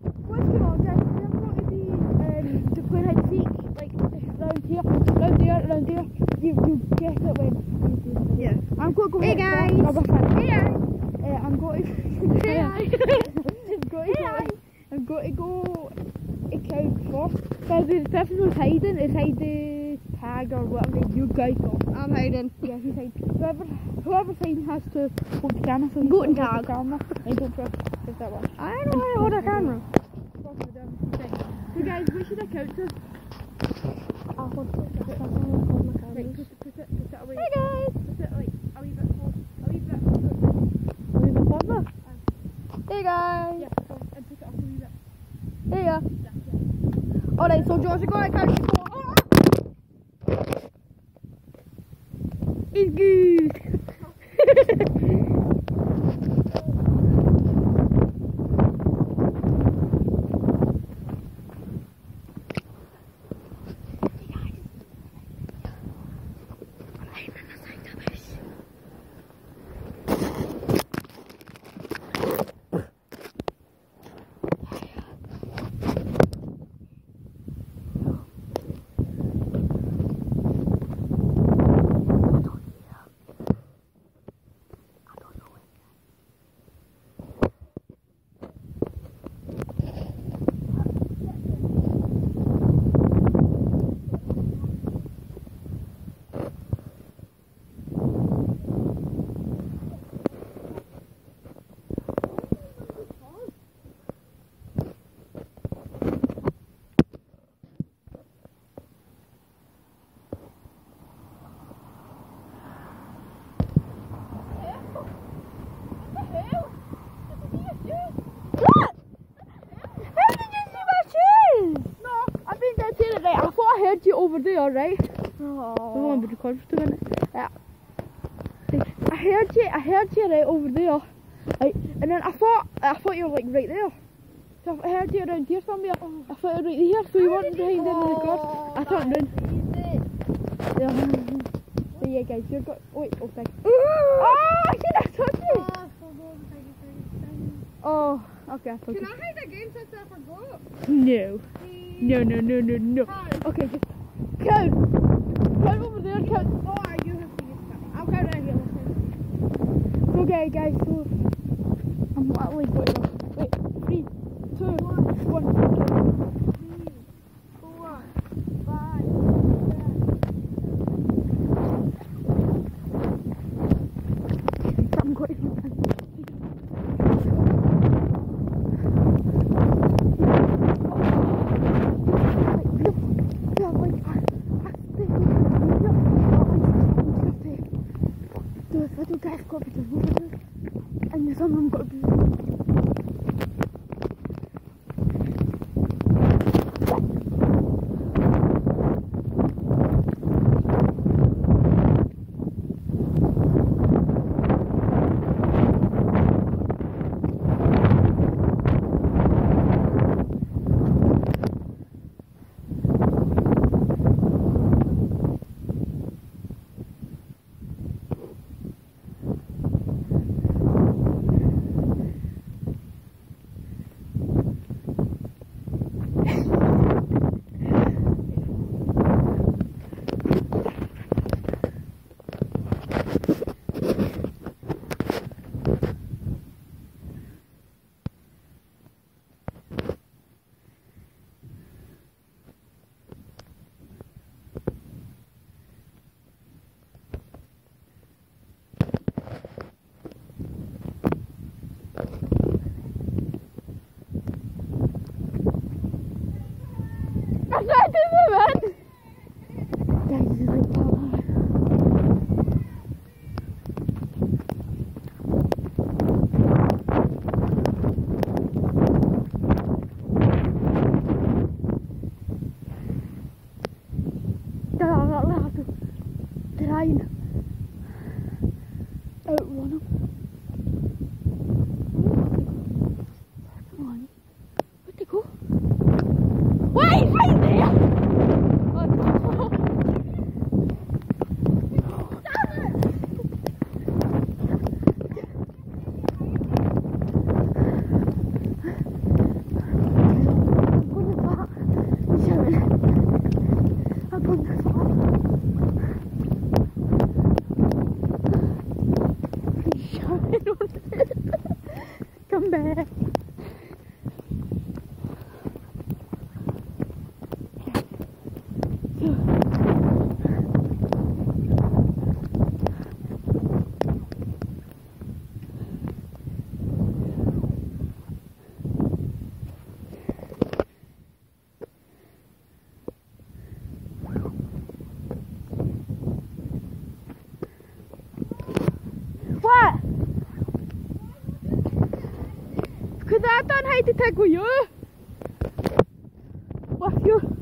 What's going on, guys? We're going to be um, just playing hide and seek, like round here, round there, round there. You you guess it when. Yeah. I'm going to go. Hey, hit guys. the rubber fan. Hey guys. Uh, I'm going to. Hey, I'm guys. going to go. I'm going to go. A cow first. So the person who's hiding is hide the tag or whatever you guys got. I'm hiding. Yeah, he's hiding. Whoever whoever's hiding has to hold the camera. So Guten got Tag. the camera. I don't press that one. I don't know how to hold a camera. So guys, we should have counted. I'll hold my Right, put it, put it, put it away. Hey guys. Put it like a wee bit close. A wee bit. Leave it further. Hey guys. Yeah, and put it up a wee bit. There you go. Yeah, yeah. Alright, so Josh, you're going to count to four. It's good. What? How did you see my shoes? No, I've been dead here right. I thought I heard you over there, right? Oh. We've only been recording for two minutes. Yeah. I heard you. I heard you right over there. Right, and then I thought I thought you were like right there. So I heard you around here somewhere. I thought you were right here, so you weren't behind any of the cars. I turned round. Yeah. So yeah, guys, you've got. Wait, oh, thank. Oh, I should have touched it. Oh, okay, I told Can you. I hide again since I forgot? No, no, no, no, no, no. Okay, just count. Count over there. Count. Oh, you have to that. I'll count right here. Okay, guys, so I'm literally going to wait. Three, two, one. Four, five, I'm going. The little guy's got to be over and someone got to be. I'm not doing it, man. Guys, Because I don't hate to with you. What you.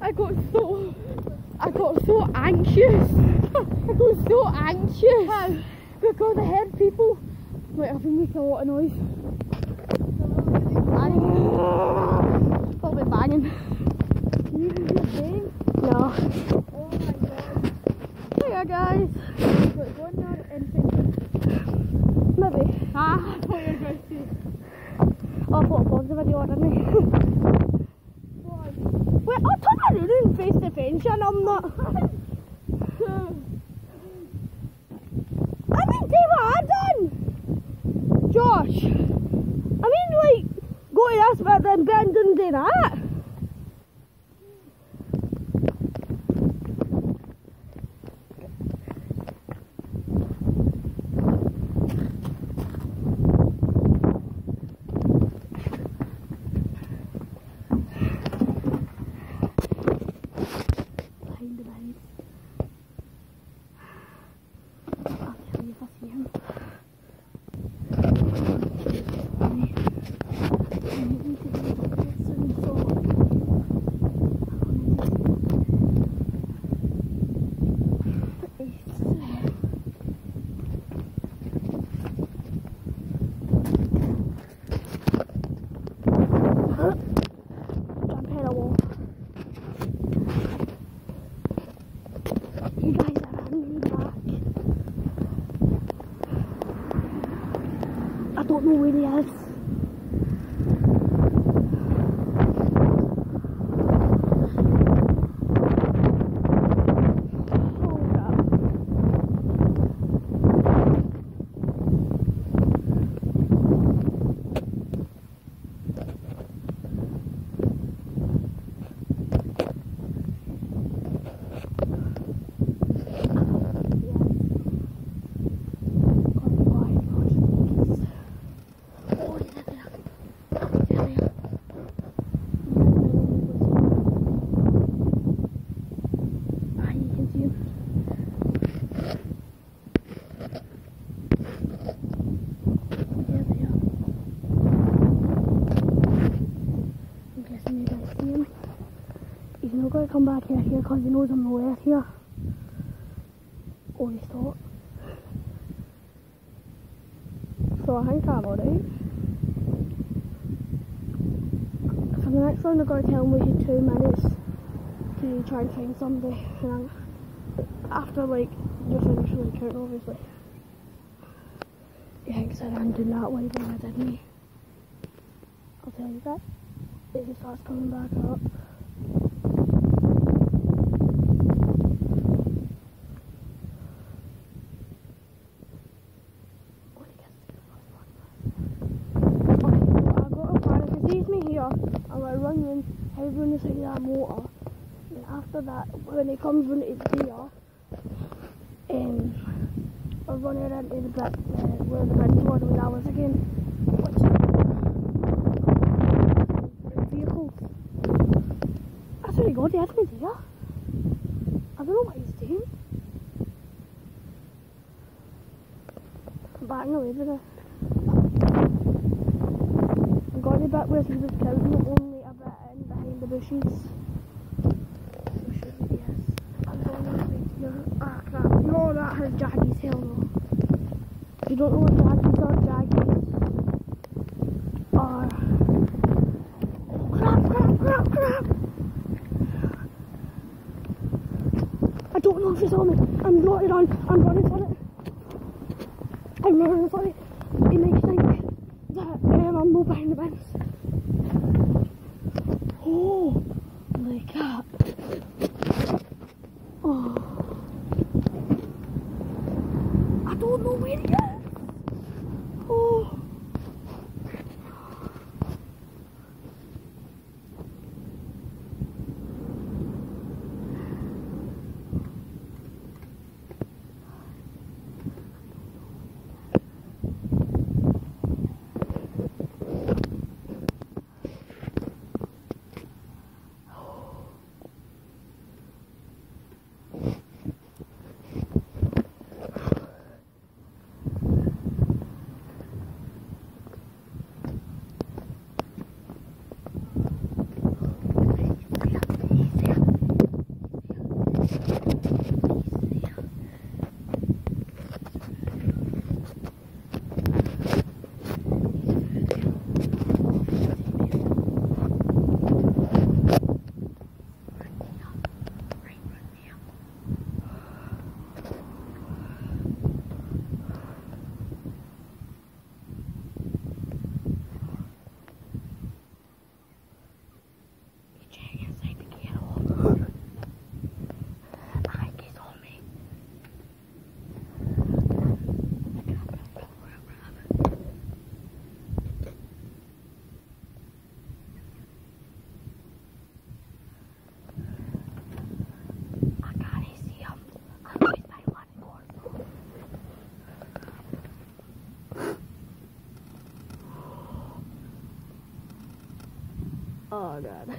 I got so I got so anxious. I got so anxious because I heard people like I've been making a lot of noise. Banging. Probably banging. Can you even hear? No. Oh my god. Hiya guys. Wait, go on. Maybe. Ah, I thought you were going to say. Oh, I thought I paused the video, didn't I? Wait, I thought I did I'm not. I mean, say what I done. Josh. I mean, like, go to this bit then Ben didn't do that. Behind the bed. I'll tell you if I see him. I need to get some salt. Jump head a wall. You guys are having me back. I don't know where he is. Hold up. He's not going to come back here here because he knows I'm nowhere here. Or he thought. So I think I'm alright. For the next one, I'm going to tell him we had two minutes to try and find somebody. And after, like, with the count, obviously. He thinks I'm doing that way, but I didn't. I'll tell you that. If he starts coming back up. when he gets to the first one. Okay, so I got a plan. If he sees me here, I'm gonna run in, head run the side of that motor. And after that, when he comes when it's here, um, I'll run it into the back, uh, where the bins were when I was again. Which vehicles. That's really good, he has me here. I don't know what he's doing. I'm backing away with it. I got the bit where he was counting only a bit in behind the bushes. you don't know what jaggies are, jaggies are... Oh, crap, crap, crap, crap! I don't know if it's on it. I'm not it on. I'm running on it. I'm running on it. It makes think that um, I'm not behind the fence. Oh my god. Oh. I don't know where it is. Oh god.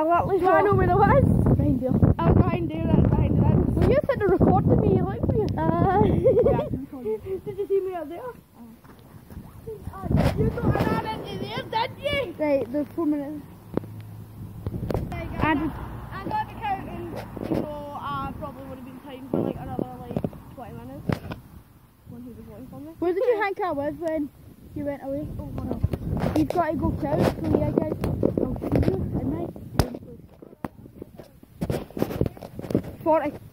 I literally Do I know where it was? behind you. I was behind you, that's behind you. Then. Well, you said to record to me, you look for you. Uh, Did you see me up there? Uh, you got an ad into there, did you? Right, there's four minutes. I did. I got the counting, so I probably would have been time for like another like 20 minutes when he was waiting for me. Where did you hang out with when you went away? Oh, no. You've got to go out, so yeah, guys. I'll see you at night. 40.